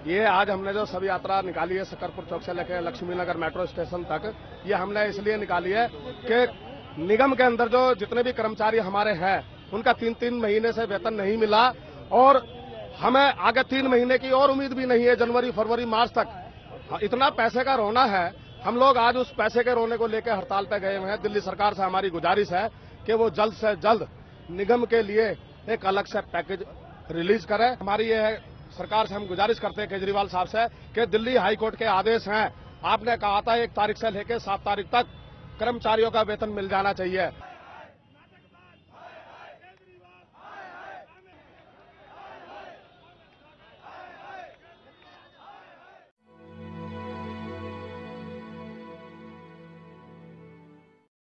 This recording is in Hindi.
ये आज हमने जो सब यात्रा निकाली है सकरपुर चौक से लेकर लक्ष्मी नगर मेट्रो स्टेशन तक, ये हमने इसलिए निकाली है कि निगम के अंदर जो जितने भी कर्मचारी हमारे हैं, उनका तीन तीन महीने से वेतन नहीं मिला और हमें आगे तीन महीने की और उम्मीद भी नहीं है जनवरी, फरवरी, मार्च तक। इतना पैसे का रोना है, हम लोग आज उस पैसे के रोने को लेकर हड़ताल पे गए हैं। दिल्ली सरकार से हमारी गुजारिश है कि वो जल्द से जल्द निगम के लिए एक अलग से पैकेज रिलीज़ करें। हमारी ये है सरकार से हम गुजारिश करते हैं केजरीवाल साहब से कि दिल्ली हाईकोर्ट के आदेश हैं। आपने कहा था एक तारीख से लेकर सात तारीख तक कर्मचारियों का वेतन मिल जाना चाहिए।